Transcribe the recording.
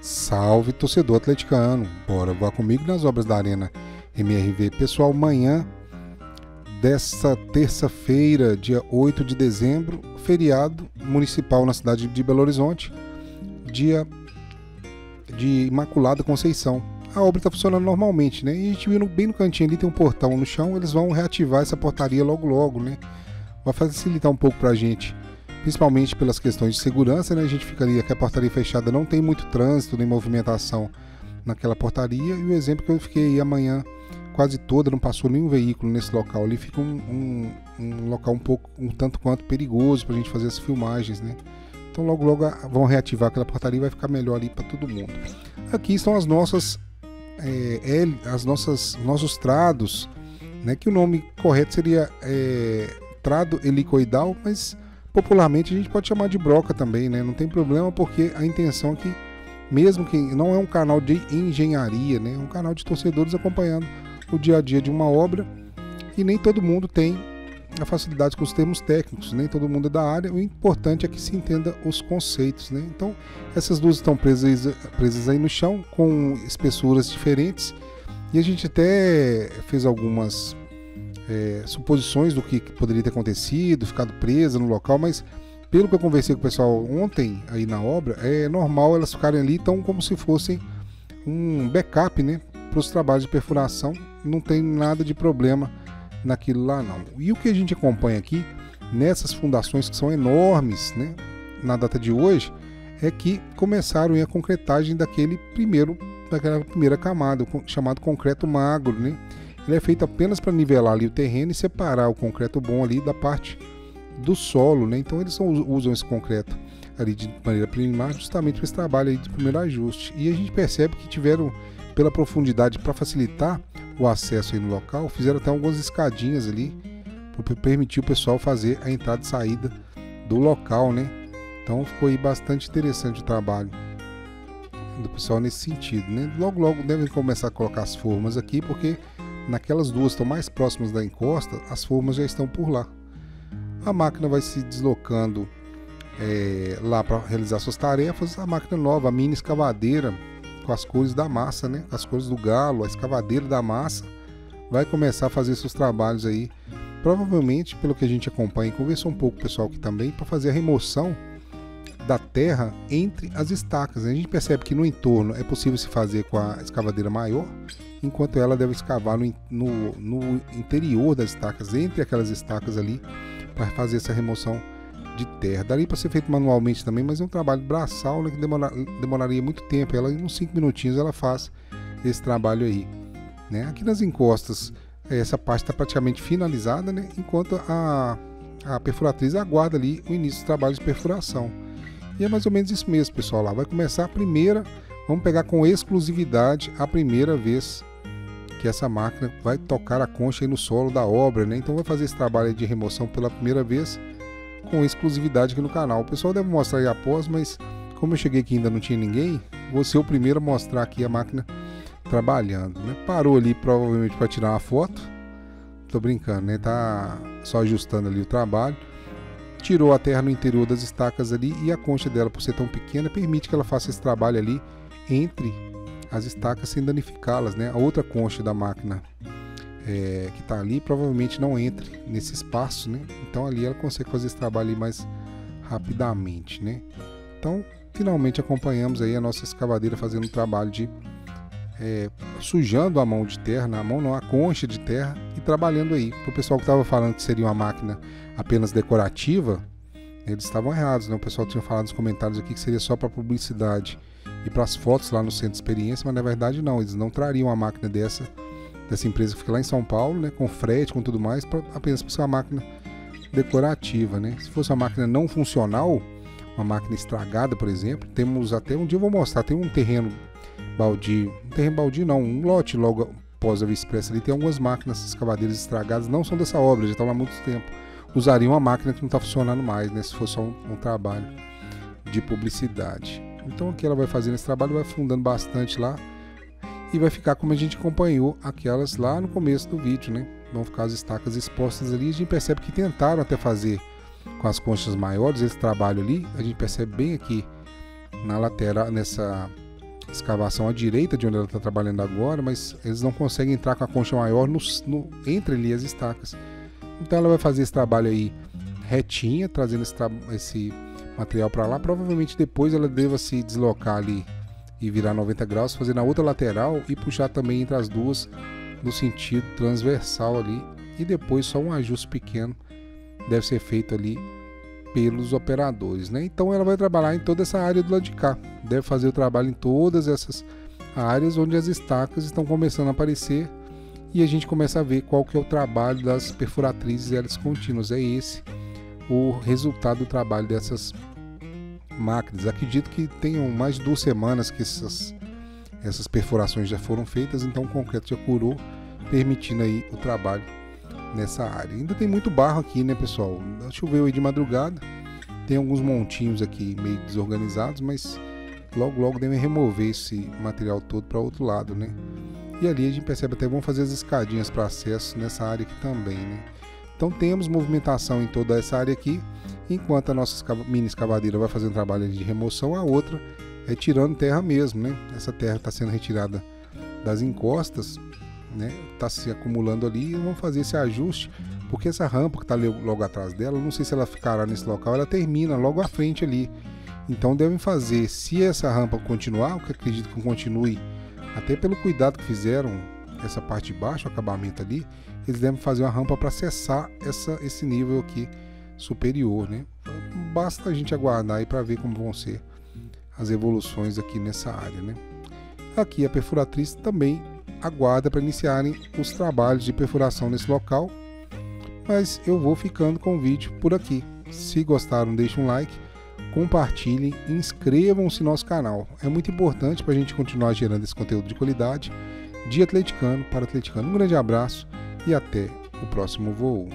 Salve torcedor atleticano, bora voar comigo nas obras da Arena MRV. Pessoal, amanhã dessa terça-feira, dia 8 de dezembro, feriado municipal na cidade de Belo Horizonte, dia de Imaculada Conceição. A obra está funcionando normalmente, né? E a gente viu bem no cantinho ali tem um portão no chão, eles vão reativar essa portaria logo logo, né? Vai facilitar um pouco para a gente principalmente pelas questões de segurança, né? A gente fica ali, que a portaria fechada não tem muito trânsito nem movimentação naquela portaria. E o exemplo que eu fiquei aí amanhã quase toda, não passou nenhum veículo nesse local ali, fica um, um, um local um pouco, um tanto quanto perigoso para a gente fazer as filmagens, né? Então logo logo vão reativar aquela portaria e vai ficar melhor ali para todo mundo. Aqui estão as nossas, é, as nossas, nossos trados, né? Que o nome correto seria é, trado helicoidal, mas Popularmente a gente pode chamar de broca também, né? Não tem problema porque a intenção é que, mesmo que não é um canal de engenharia, né? É um canal de torcedores acompanhando o dia a dia de uma obra e nem todo mundo tem a facilidade com os termos técnicos, nem todo mundo é da área. O importante é que se entenda os conceitos, né? Então essas duas estão presas, presas aí no chão com espessuras diferentes e a gente até fez algumas é, suposições do que poderia ter acontecido, ficado presa no local, mas pelo que eu conversei com o pessoal ontem aí na obra, é normal elas ficarem ali tão como se fossem um backup, né, para os trabalhos de perfuração. Não tem nada de problema naquilo lá não. E o que a gente acompanha aqui nessas fundações que são enormes, né, na data de hoje, é que começaram a concretagem daquele primeiro daquela primeira camada, chamado concreto magro, né? Ele é feito apenas para nivelar ali o terreno e separar o concreto bom ali da parte do solo, né? Então eles usam esse concreto ali de maneira preliminar justamente para esse trabalho aí de primeiro ajuste. E a gente percebe que tiveram pela profundidade para facilitar o acesso aí no local, fizeram até algumas escadinhas ali para permitir o pessoal fazer a entrada e saída do local, né? Então ficou aí bastante interessante o trabalho do pessoal nesse sentido, né? Logo logo devem começar a colocar as formas aqui, porque naquelas duas estão mais próximas da encosta, as formas já estão por lá. A máquina vai se deslocando é, lá para realizar suas tarefas. A máquina nova, a mini escavadeira, com as cores da massa, né? As cores do galo, a escavadeira da massa, vai começar a fazer seus trabalhos aí. Provavelmente, pelo que a gente acompanha e conversou um pouco com o pessoal aqui também, para fazer a remoção da terra entre as estacas. A gente percebe que no entorno é possível se fazer com a escavadeira maior enquanto ela deve escavar no, no, no interior das estacas, entre aquelas estacas ali, para fazer essa remoção de terra. Daria para ser feito manualmente também, mas é um trabalho braçal né, que demora, demoraria muito tempo. Ela, em uns 5 minutinhos, ela faz esse trabalho aí. Né? Aqui nas encostas, essa parte está praticamente finalizada, né? enquanto a, a perfuratriz aguarda ali o início dos trabalhos de perfuração. E é mais ou menos isso mesmo, pessoal. Lá vai começar a primeira, vamos pegar com exclusividade a primeira vez que essa máquina vai tocar a concha no solo da obra, né? Então vai fazer esse trabalho de remoção pela primeira vez com exclusividade aqui no canal. O pessoal deve mostrar aí após, mas como eu cheguei aqui ainda não tinha ninguém, vou ser o primeiro a mostrar aqui a máquina trabalhando, né? Parou ali provavelmente para tirar uma foto. Tô brincando, né? Tá só ajustando ali o trabalho. Tirou a terra no interior das estacas ali e a concha dela, por ser tão pequena, permite que ela faça esse trabalho ali entre as estacas sem danificá-las, né? A outra concha da máquina é, que está ali provavelmente não entre nesse espaço, né? Então ali ela consegue fazer esse trabalho mais rapidamente, né? Então finalmente acompanhamos aí a nossa escavadeira fazendo o trabalho de é, sujando a mão de terra, na mão não, a concha de terra e trabalhando aí. Para o pessoal que estava falando que seria uma máquina apenas decorativa, eles estavam errados, né? O pessoal tinha falado nos comentários aqui que seria só para publicidade e para as fotos lá no centro de experiência, mas na verdade não, eles não trariam uma máquina dessa dessa empresa que fica lá em São Paulo, né, com frete, com tudo mais, pra, apenas para ser uma máquina decorativa, né? Se fosse uma máquina não funcional, uma máquina estragada, por exemplo, temos até um dia eu vou mostrar, tem um terreno baldio, um terreno baldio não, um lote logo após a Via Expressa ali tem algumas máquinas escavadeiras estragadas, não são dessa obra, já estão lá há muito tempo. Usariam uma máquina que não está funcionando mais, né? Se fosse só um, um trabalho de publicidade. Então aqui ela vai fazendo esse trabalho, vai fundando bastante lá e vai ficar como a gente acompanhou aquelas lá no começo do vídeo, né? Vão ficar as estacas expostas ali. A gente percebe que tentaram até fazer com as conchas maiores esse trabalho ali. A gente percebe bem aqui na lateral, nessa escavação à direita de onde ela está trabalhando agora, mas eles não conseguem entrar com a concha maior no, no, entre ali as estacas. Então ela vai fazer esse trabalho aí retinha, trazendo esse, esse material para lá. Provavelmente depois ela deva se deslocar ali e virar 90 graus, fazer na outra lateral e puxar também entre as duas no sentido transversal ali. E depois só um ajuste pequeno deve ser feito ali pelos operadores, né? Então ela vai trabalhar em toda essa área do lado de cá, deve fazer o trabalho em todas essas áreas onde as estacas estão começando a aparecer e a gente começa a ver qual que é o trabalho das perfuratrizes hélices contínuas. É esse o resultado do trabalho dessas máquinas. Acredito que tenham mais de duas semanas que essas, essas perfurações já foram feitas, então o concreto já curou, permitindo aí o trabalho nessa área. Ainda tem muito barro aqui, né, pessoal? Choveu aí de madrugada. Tem alguns montinhos aqui meio desorganizados, mas logo logo devem remover esse material todo para outro lado, né? E ali a gente percebe até vão fazer as escadinhas para acesso nessa área aqui também, né? Então temos movimentação em toda essa área aqui, enquanto a nossa mini escavadeira vai fazer um trabalho de remoção, a outra é tirando terra mesmo, né? Essa terra está sendo retirada das encostas né, tá se acumulando ali e vão fazer esse ajuste, porque essa rampa que está logo atrás dela, não sei se ela ficará nesse local, ela termina logo à frente ali. Então devem fazer, se essa rampa continuar, o que acredito que continue, até pelo cuidado que fizeram essa parte de baixo, o acabamento ali, eles devem fazer uma rampa para acessar essa, esse nível aqui superior, né? Basta a gente aguardar aí para ver como vão ser as evoluções aqui nessa área, né? Aqui a perfuratriz também aguarda para iniciarem os trabalhos de perfuração nesse local. Mas eu vou ficando com o vídeo por aqui. Se gostaram, deixem um like, compartilhem inscrevam-se no nosso canal. É muito importante para a gente continuar gerando esse conteúdo de qualidade de atleticano para atleticano. Um grande abraço e até o próximo voo.